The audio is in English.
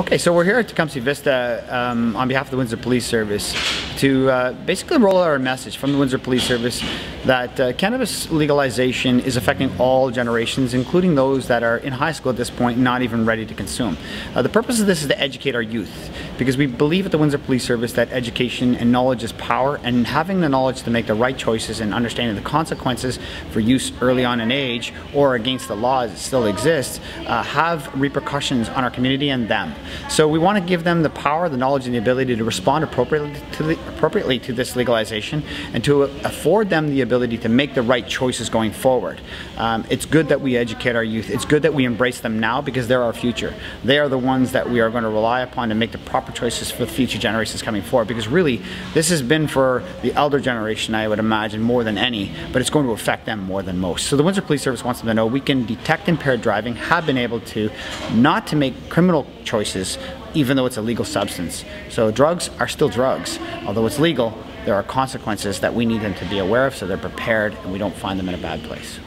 Okay, so we're here at Tecumseh Vista um, on behalf of the Windsor Police Service to uh, basically roll out our message from the Windsor Police Service that uh, cannabis legalization is affecting all generations, including those that are in high school at this point, not even ready to consume. Uh, the purpose of this is to educate our youth, because we believe at the Windsor Police Service that education and knowledge is power, and having the knowledge to make the right choices and understanding the consequences for use early on in age or against the laws that still exist uh, have repercussions on our community and them. So we want to give them the power, the knowledge, and the ability to respond appropriately to, the, appropriately to this legalization and to afford them the ability to make the right choices going forward. Um, it's good that we educate our youth. It's good that we embrace them now because they're our future. They are the ones that we are going to rely upon to make the proper choices for the future generations coming forward because really this has been for the elder generation, I would imagine, more than any, but it's going to affect them more than most. So the Windsor Police Service wants them to know we can detect impaired driving, have been able to, not to make criminal choices even though it's a legal substance. So drugs are still drugs. Although it's legal, there are consequences that we need them to be aware of so they're prepared and we don't find them in a bad place.